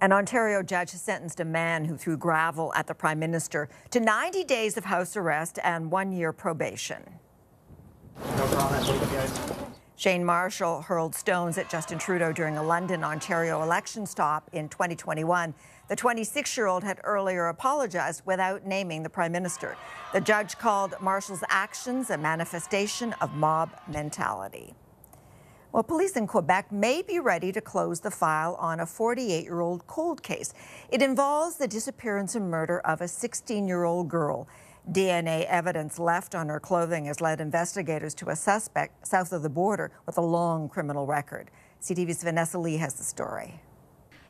An Ontario judge has sentenced a man who threw gravel at the Prime Minister to 90 days of house arrest and one year probation. No comment. Shane Marshall hurled stones at Justin Trudeau during a London, Ontario election stop in 2021. The 26 year old had earlier apologized without naming the Prime Minister. The judge called Marshall's actions a manifestation of mob mentality. Well, police in Quebec may be ready to close the file on a 48 year old cold case. It involves the disappearance and murder of a 16 year old girl. DNA evidence left on her clothing has led investigators to a suspect south of the border with a long criminal record. CTV's Vanessa Lee has the story.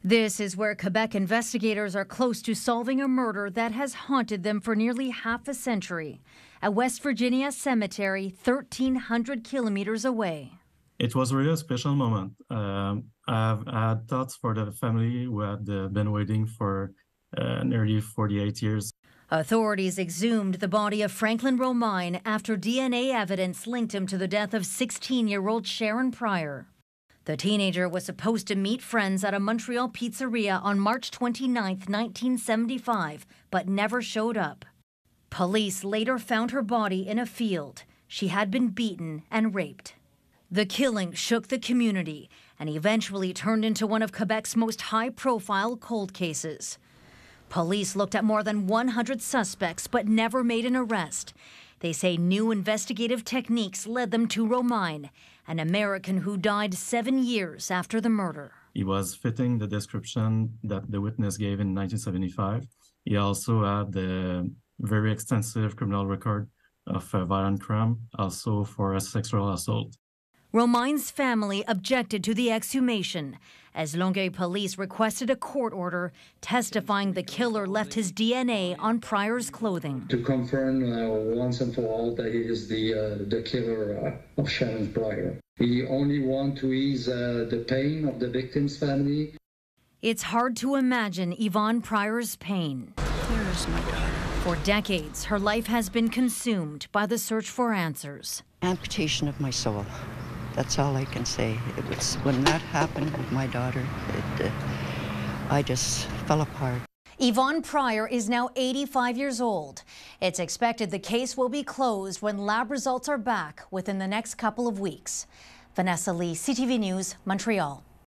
This is where Quebec investigators are close to solving a murder that has haunted them for nearly half a century. A West Virginia cemetery 1,300 kilometers away. It was really a special moment. Um, I've had thoughts for the family who had uh, been waiting for uh, nearly 48 years. Authorities exhumed the body of Franklin Romine after DNA evidence linked him to the death of 16 year old Sharron Prior. The teenager was supposed to meet friends at a Montreal pizzeria on March 29, 1975, but never showed up. Police later found her body in a field. She had been beaten and raped. The killing shook the community and eventually turned into one of Quebec's most high profile cold cases. Police looked at more than 100 suspects but never made an arrest. They say new investigative techniques led them to Romine, an American who died seven years after the murder. He was fitting the description that the witness gave in 1975. He also had a very extensive criminal record of uh, violent crime, also for a sexual assault. Romine's family objected to the exhumation as Longueuil police requested a court order testifying the killer left his DNA on Prior's clothing. To confirm uh, once and for all that he is the, uh, the killer uh, of Sharron Prior. We only want to ease uh, the pain of the victim's family. It's hard to imagine Yvonne Prior's pain. Where's my daughter? For decades, her life has been consumed by the search for answers. Amputation of my soul. That's all I can say. It was when that happened with my daughter, it, uh, I just fell apart. Yvonne Prior is now 85 years old. It's expected the case will be closed when lab results are back within the next couple of weeks. Vanessa Lee, CTV News, Montreal.